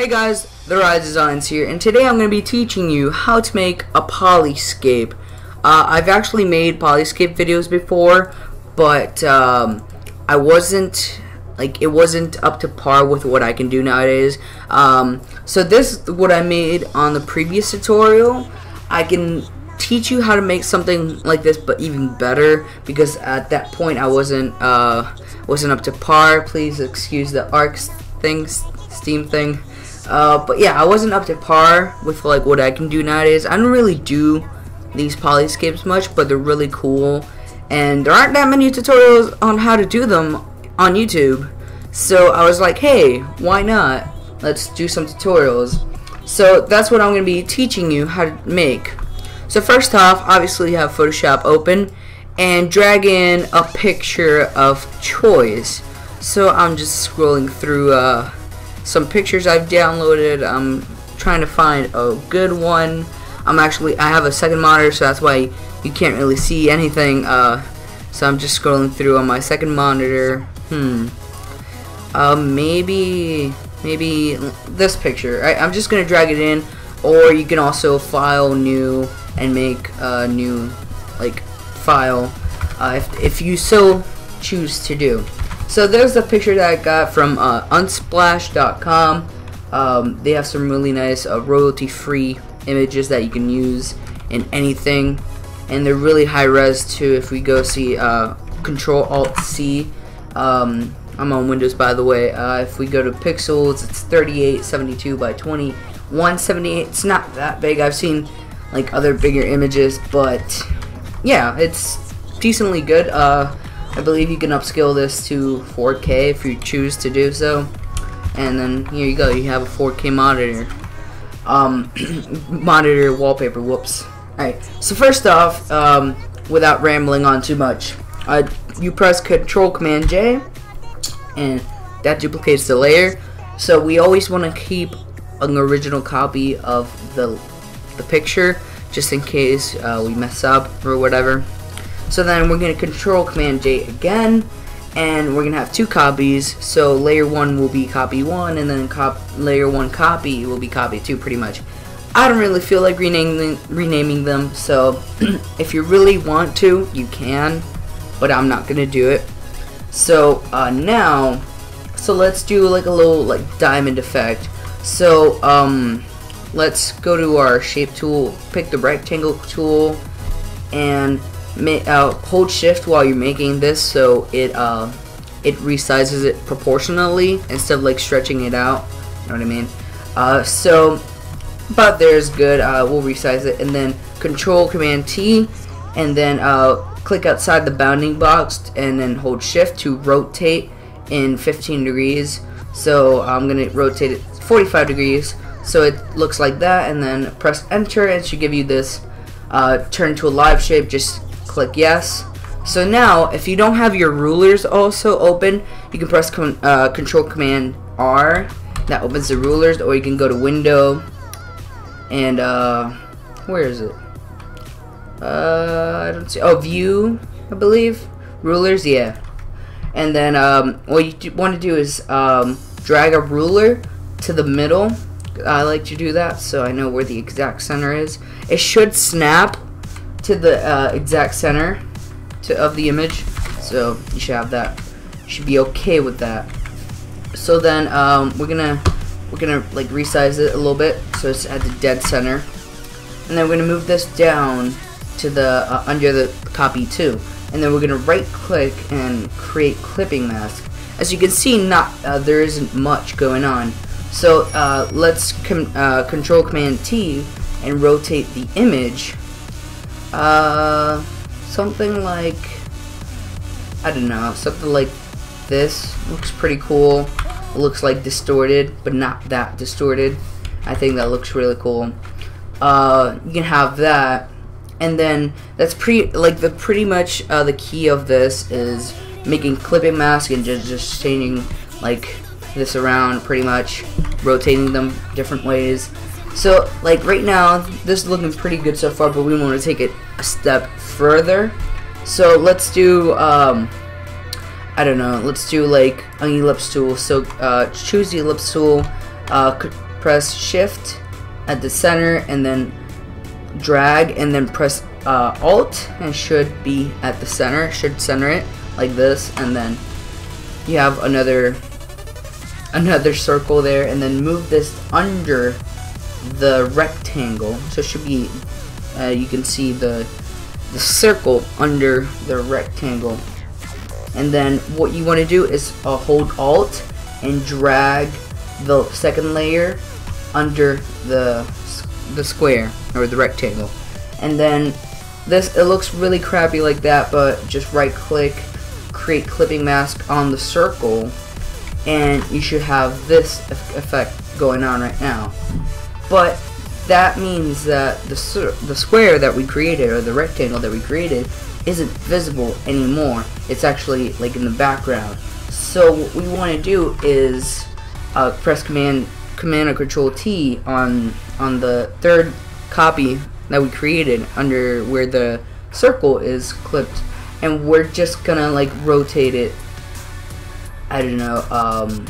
Hey guys, TheRyDesigns here, and today I'm going to be teaching you how to make a polyscape. Uh, I've actually made polyscape videos before, but um, I wasn't, like, it wasn't up to par with what I can do nowadays. Um, so this is what I made on the previous tutorial. I can teach you how to make something like this, but even better, because at that point I wasn't, uh, wasn't up to par. Please excuse the ARC thing, Steam thing. Uh, but yeah, I wasn't up to par with like what I can do nowadays. I don't really do these polyscapes much, but they're really cool. And there aren't that many tutorials on how to do them on YouTube. So I was like, hey, why not? Let's do some tutorials. So that's what I'm going to be teaching you how to make. So first off, obviously you have Photoshop open and drag in a picture of choice. So I'm just scrolling through uh, some pictures I've downloaded. I'm trying to find a good one. I'm actually I have a second monitor, so that's why you can't really see anything. Uh, so I'm just scrolling through on my second monitor. Hmm. Uh, maybe maybe this picture. I, I'm just gonna drag it in, or you can also file new and make a new like file uh, if, if you so choose to do. So there's a picture that I got from uh, Unsplash.com. Um, they have some really nice uh, royalty-free images that you can use in anything, and they're really high res too. If we go see uh, Control Alt C, um, I'm on Windows by the way. Uh, if we go to pixels, it's 3872 by 2178. It's not that big. I've seen like other bigger images, but yeah, it's decently good. Uh, I believe you can upscale this to 4K if you choose to do so. And then here you go, you have a 4K monitor. Um, monitor wallpaper, whoops. Alright, so first off, um, without rambling on too much, uh, you press Control Command J, and that duplicates the layer. So we always want to keep an original copy of the, the picture, just in case uh, we mess up or whatever. So then we're going to control command J again and we're going to have two copies. So layer 1 will be copy 1 and then cop layer 1 copy will be copy 2 pretty much. I don't really feel like renaming, renaming them so if you really want to you can but I'm not going to do it. So uh, now so let's do like a little like diamond effect. So um let's go to our shape tool, pick the rectangle tool and uh, hold shift while you're making this so it uh, it resizes it proportionally instead of like stretching it out. You know what I mean? Uh, so about there is good uh, we'll resize it. And then control command T and then uh, click outside the bounding box and then hold shift to rotate in 15 degrees. So I'm gonna rotate it 45 degrees. So it looks like that and then press enter and should give you this uh, turn to a live shape. Just click yes. So now, if you don't have your rulers also open, you can press con uh, Control Command R. That opens the rulers, or you can go to Window and uh, where is it? Uh, I don't see. Oh, View, I believe. Rulers, yeah. And then um, what you want to do is um, drag a ruler to the middle. I like to do that so I know where the exact center is. It should snap to the uh, exact center to, of the image. So you should have that. You should be okay with that. So then um, we're gonna we're gonna like resize it a little bit so it's at the dead center, and then we're gonna move this down to the uh, under the copy too, and then we're gonna right click and create clipping mask. As you can see, not uh, there isn't much going on. So uh, let's com uh, control command T and rotate the image uh, something like, I don't know, something like this looks pretty cool. It looks like distorted, but not that distorted. I think that looks really cool. Uh, you can have that, and then that's pretty like the pretty much uh, the key of this is making clipping mask and just just changing like this around pretty much, rotating them different ways. So, like, right now, this is looking pretty good so far, but we want to take it a step further. So, let's do, um, I don't know, let's do, like, an ellipse tool. So, uh, choose the ellipse tool, uh, press shift at the center and then drag and then press uh, alt and should be at the center should center it like this and then you have another another circle there and then move this under the rectangle. So it should be uh, you can see the the circle under the rectangle. And then what you want to do is uh, hold alt and drag the second layer under the the square or the rectangle. And then this it looks really crappy like that but just right click create clipping mask on the circle and you should have this effect going on right now but that means that the, the square that we created or the rectangle that we created isn't visible anymore. It's actually like in the background. So what we want to do is uh, press command command or control T on on the third copy that we created under where the circle is clipped. And we're just gonna like rotate it I don't know um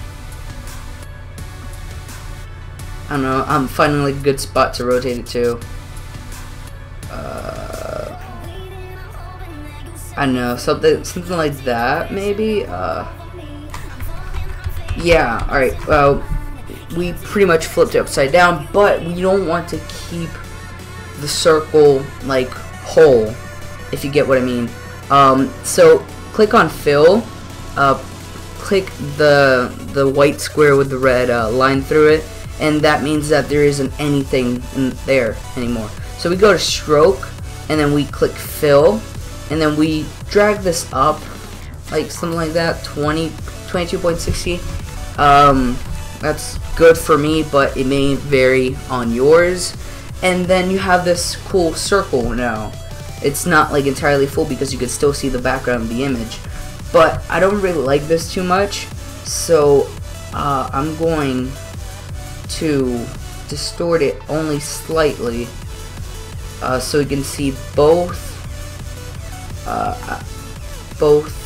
I don't know I'm finding like a good spot to rotate it to. Uh, I don't know something something like that maybe? Uh yeah alright well we pretty much flipped it upside down but we don't want to keep the circle like whole, if you get what I mean. Um, so click on fill, uh, click the the white square with the red uh, line through it, and that means that there isn't anything in there anymore. So we go to stroke, and then we click fill, and then we drag this up, like something like that, 20, 22.60. Um, that's good for me, but it may vary on yours and then you have this cool circle now. It's not like entirely full because you can still see the background of the image. But I don't really like this too much, so uh, I'm going to distort it only slightly uh, so you can see both uh, both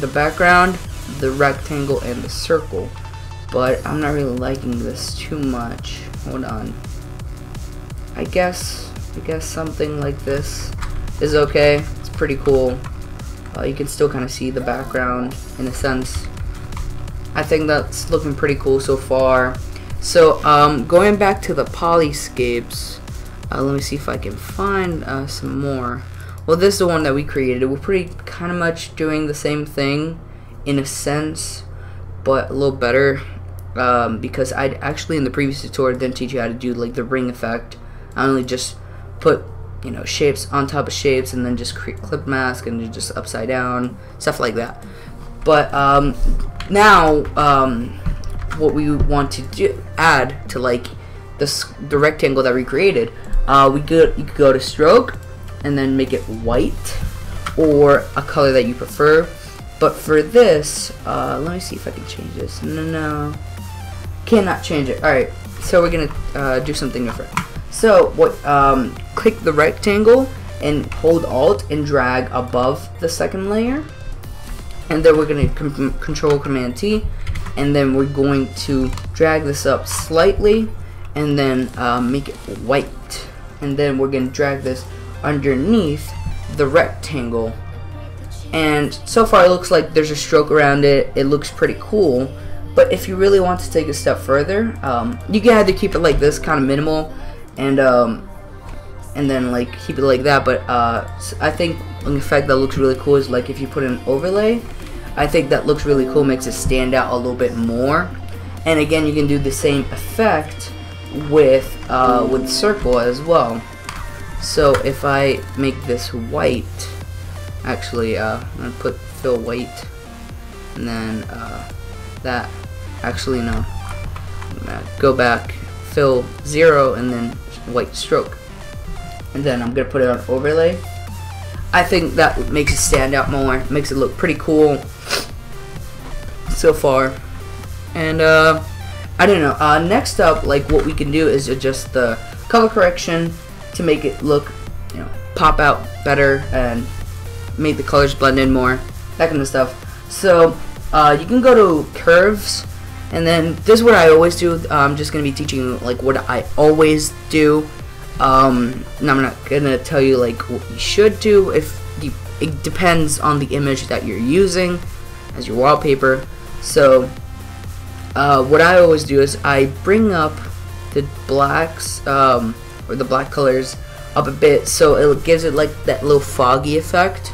the background, the rectangle, and the circle. But I'm not really liking this too much. Hold on. I guess, I guess something like this is okay. It's pretty cool. Uh, you can still kind of see the background in a sense. I think that's looking pretty cool so far. So, um, going back to the polyscapes, uh, let me see if I can find uh, some more. Well, this is the one that we created. We're pretty kind of much doing the same thing in a sense, but a little better. Um, because I actually in the previous tutorial didn't teach you how to do like the ring effect. I only just put you know shapes on top of shapes and then just create clip mask and just upside down stuff like that but um, now um, what we want to do add to like this the rectangle that we created. Uh, we could you could go to stroke and then make it white or a color that you prefer. But for this uh, let me see if I can change this. No no cannot change it. Alright so we're gonna uh, do something different. So what? Um, click the rectangle and hold Alt and drag above the second layer, and then we're to Control Command T, and then we're going to drag this up slightly, and then uh, make it white, and then we're going to drag this underneath the rectangle. And so far it looks like there's a stroke around it. It looks pretty cool. But if you really want to take a step further, um, you can either keep it like this, kind of minimal, and um, and then like keep it like that. But uh, I think an effect that looks really cool is like if you put an overlay. I think that looks really cool, makes it stand out a little bit more. And again, you can do the same effect with uh, with circle as well. So if I make this white, actually, uh, I'm gonna put fill white, and then uh, that. Actually, no. Go back, fill zero, and then white stroke. And then I'm to put it on overlay. I think that makes it stand out more. Makes it look pretty cool so far. And uh, I don't know. Uh, next up, like what we can do is adjust the color correction to make it look, you know, pop out better and make the colors blend in more. That kind of stuff. So uh, you can go to curves and then this is what I always do I'm just gonna be teaching like what I always do um, I'm not gonna tell you like what you should do if you, it depends on the image that you're using as your wallpaper. So uh, what I always do is I bring up the blacks um, or the black colors up a bit so it gives it like that little foggy effect.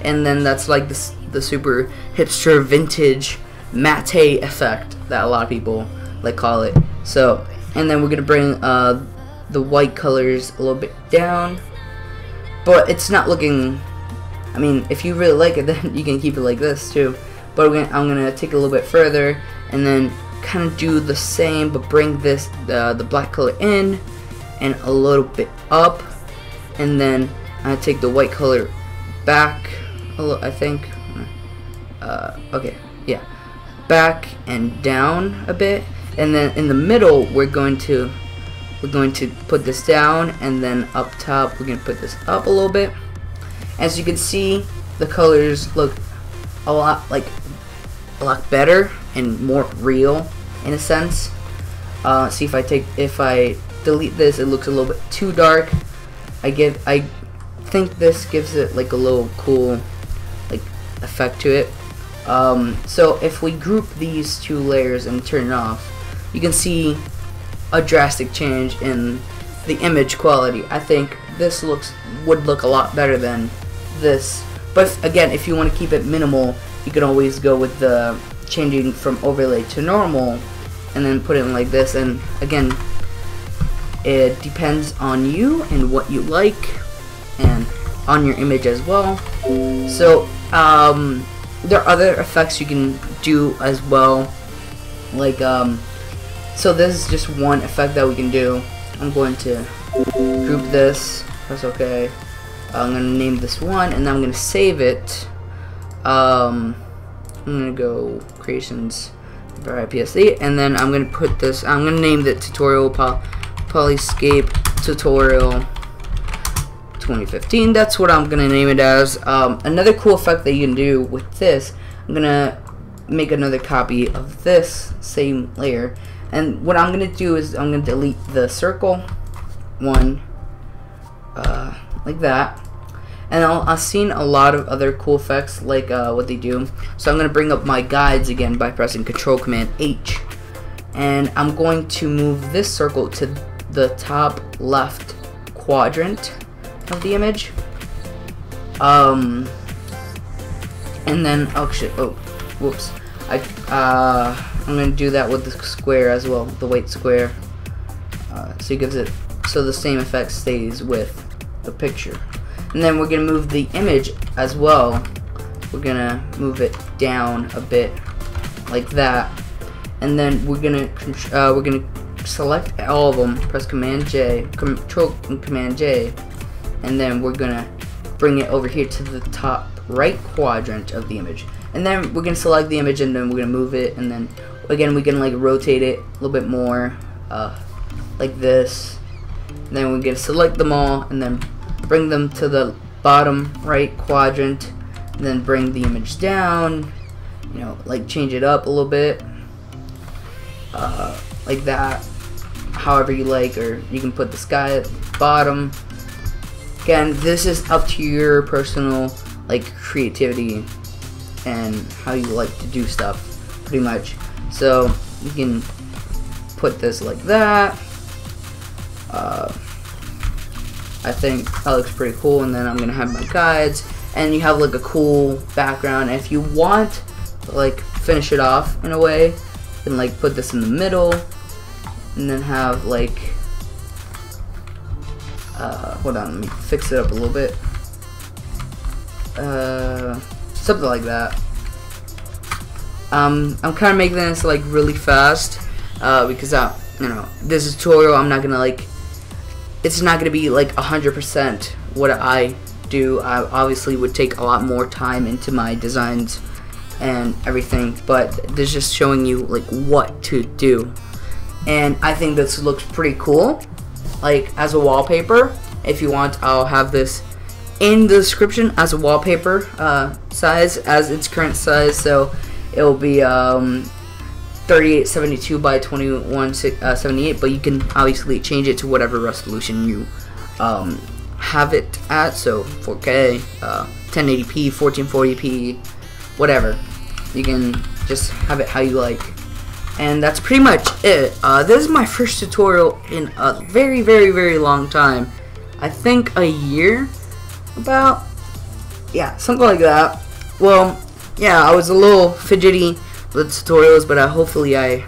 And then that's like the, the super hipster vintage matte effect that a lot of people like call it. So and then we're gonna bring uh, the white colors a little bit down. But it's not looking I mean if you really like it then you can keep it like this too. But gonna, I'm gonna take a little bit further and then kind of do the same but bring this uh, the black color in and a little bit up. And then I take the white color back a little, I think. Uh, okay yeah. Back and down a bit. And then in the middle we're going to we're going to put this down and then up top we're going to put this up a little bit. As you can see the colors look a lot like a lot better and more real in a sense. Uh, see if I take if I delete this it looks a little bit too dark. I give I think this gives it like a little cool like effect to it. Um, so if we group these two layers and turn it off you can see a drastic change in the image quality. I think this looks would look a lot better than this. But again if you want to keep it minimal you can always go with the changing from overlay to normal and then put it in like this. And again it depends on you and what you like and on your image as well. So um, there are other effects you can do as well like um, so this is just one effect that we can do. I'm going to group this. That's okay. I'm gonna name this one and then I'm gonna save it. Um, I'm gonna go creations for IPSC and then I'm gonna put this I'm gonna name the tutorial poly polyscape tutorial 2015 that's what I'm gonna name it as. Um, another cool effect that you can do with this I'm gonna make another copy of this same layer and what I'm gonna do is I'm gonna delete the circle one uh, like that. And i have seen a lot of other cool effects like uh, what they do. So I'm gonna bring up my guides again by pressing control command H. And I'm going to move this circle to the top left quadrant of the image. Um and then oh shit oh whoops. I uh I'm gonna do that with the square as well the white square. Uh, so it gives it so the same effect stays with the picture. And then we're gonna move the image as well. We're gonna move it down a bit like that. And then we're gonna uh, we're gonna select all of them. Press command J control and command J. And then we're gonna bring it over here to the top right quadrant of the image. And then we're gonna select the image and then we're gonna move it and then again we can like rotate it a little bit more uh, like this. And then we can select them all and then bring them to the bottom right quadrant. And then bring the image down you know like change it up a little bit uh, like that however you like or you can put the sky at the bottom. Again this is up to your personal like creativity and how you like to do stuff pretty much so you can put this like that. Uh, I think that looks pretty cool and then I'm gonna have my guides. And you have like a cool background. If you want like finish it off in a way and like put this in the middle and then have like uh, hold on let me fix it up a little bit. Uh, something like that um, I'm kind of making this like really fast uh, because I, you know this tutorial I'm not gonna like it's not to be like 100% what I do. I obviously would take a lot more time into my designs and everything, but this is just showing you like what to do. And I think this looks pretty cool. Like as a wallpaper, if you want, I'll have this in the description as a wallpaper uh, size, as its current size. So it'll be um, 3872 by 2178 but you can obviously change it to whatever resolution you um, have it at. So 4k uh, 1080p 1440p whatever. You can just have it how you like. And that's pretty much it. Uh, this is my first tutorial in a very very very long time. I think a year? About? Yeah something like that. Well yeah I was a little fidgety with tutorials, but uh, hopefully I,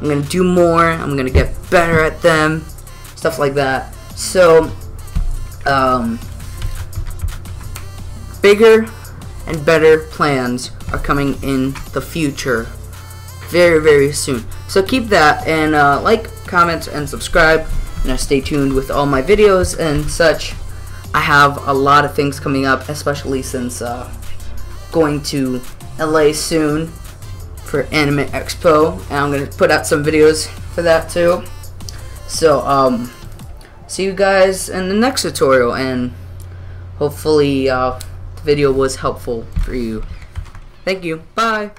I'm gonna do more. I'm gonna get better at them, stuff like that. So, um, bigger and better plans are coming in the future, very very soon. So keep that and uh, like, comment, and subscribe. And uh, stay tuned with all my videos and such. I have a lot of things coming up, especially since uh, going to LA soon for Anime Expo, and I'm gonna put out some videos for that too. So, um, see you guys in the next tutorial, and hopefully uh, the video was helpful for you. Thank you. Bye.